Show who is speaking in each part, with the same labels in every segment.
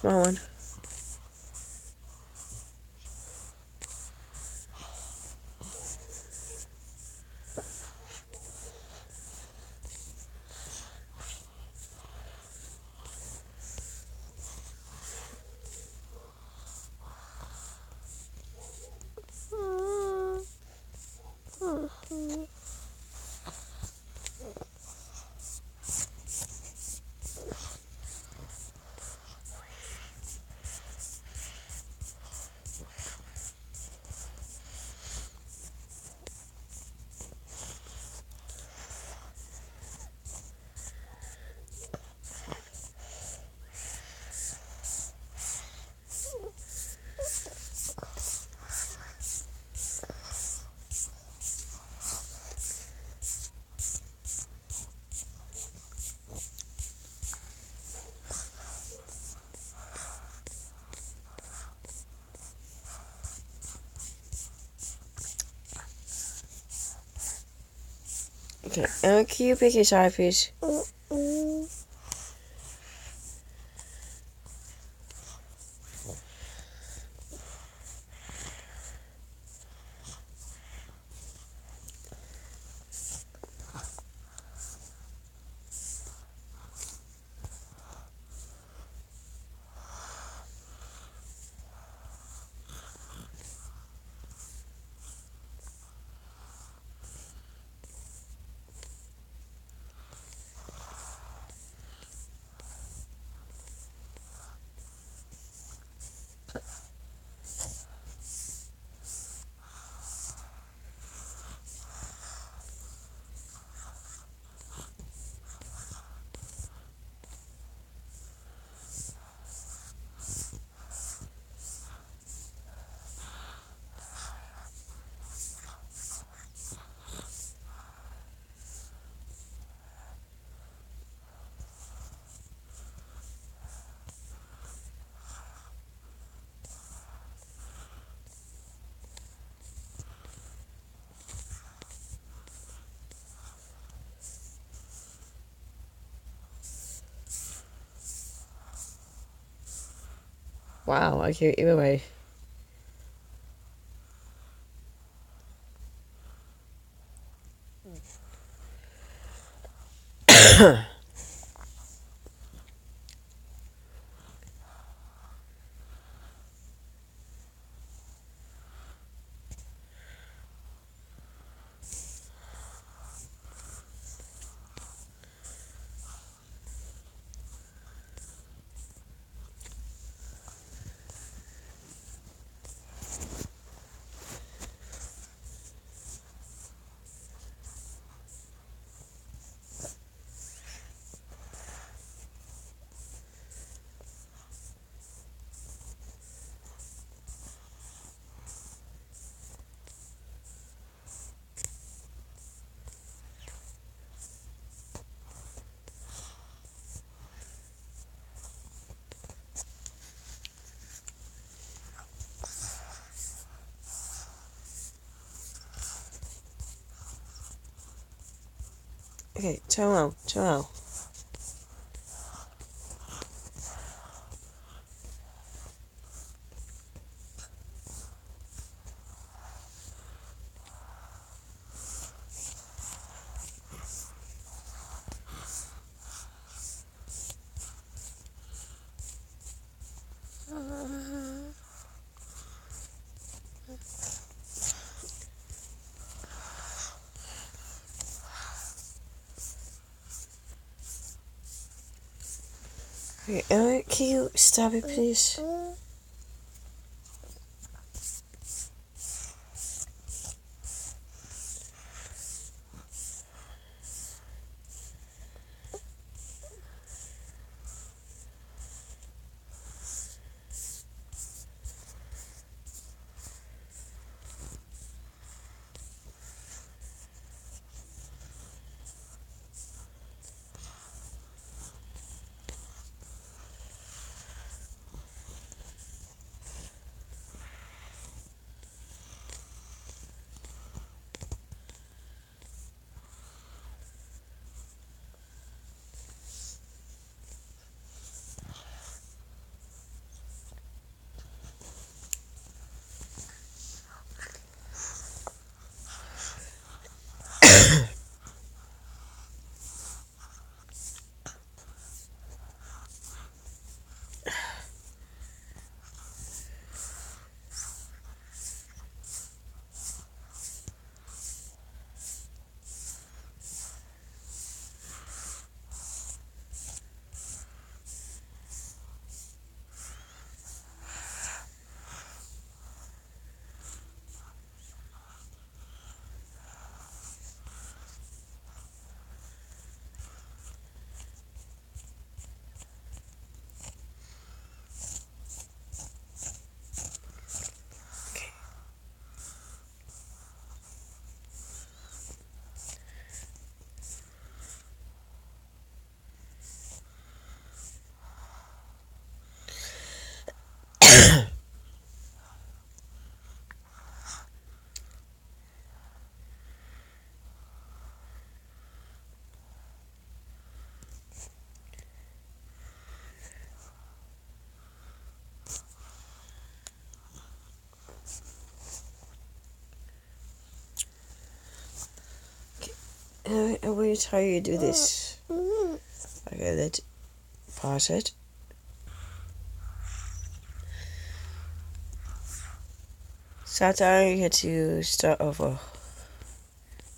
Speaker 1: Small one. Okay, and you pick his eye, please? Wow, okay, either way. Okay, chill out, chill out. Okay, Emma, can you stop it, please? I, I will tell you to do this. Mm-hmm. Okay, let's pause it. Sometimes you have to start over.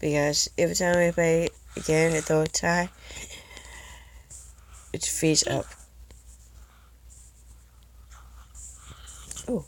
Speaker 1: Because every time we play again at the time, it frees up. Oh.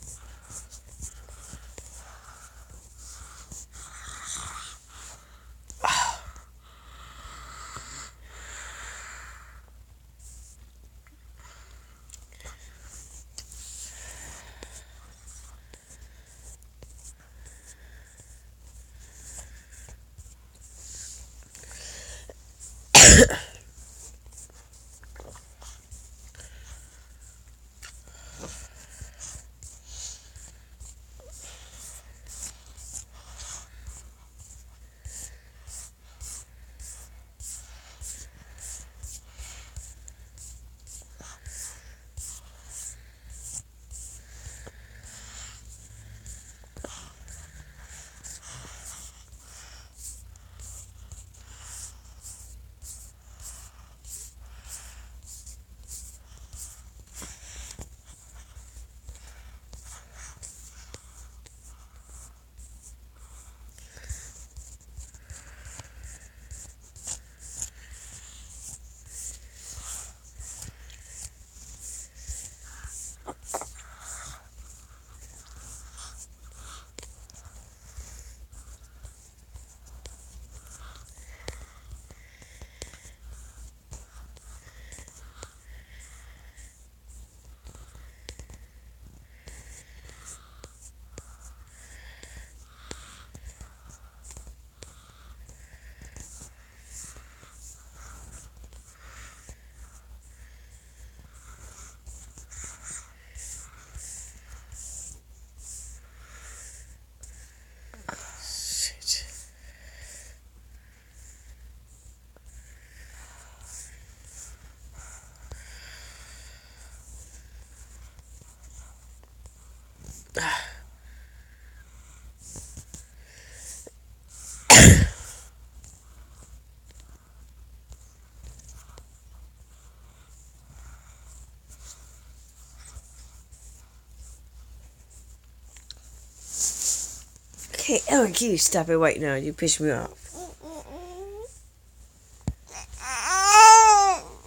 Speaker 1: Okay, Ellen, can you stop it right now? You piss me off.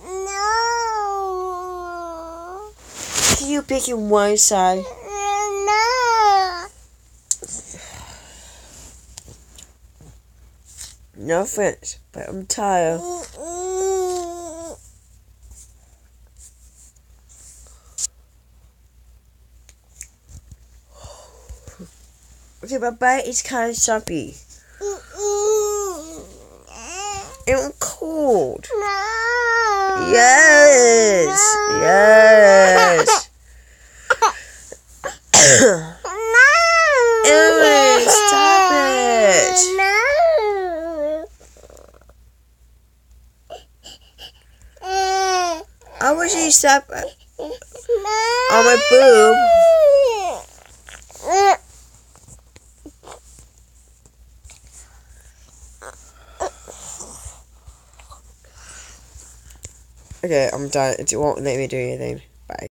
Speaker 2: No.
Speaker 1: Can you pick in one side?
Speaker 2: No.
Speaker 1: No offense, but I'm tired. Okay, my bite is kind of choppy. And cold.
Speaker 2: No.
Speaker 1: Yes. Yes. Emily, stop it.
Speaker 2: No.
Speaker 1: Wish you stop on
Speaker 2: On
Speaker 1: my boob. Okay, I'm done. It won't let me do anything. Bye.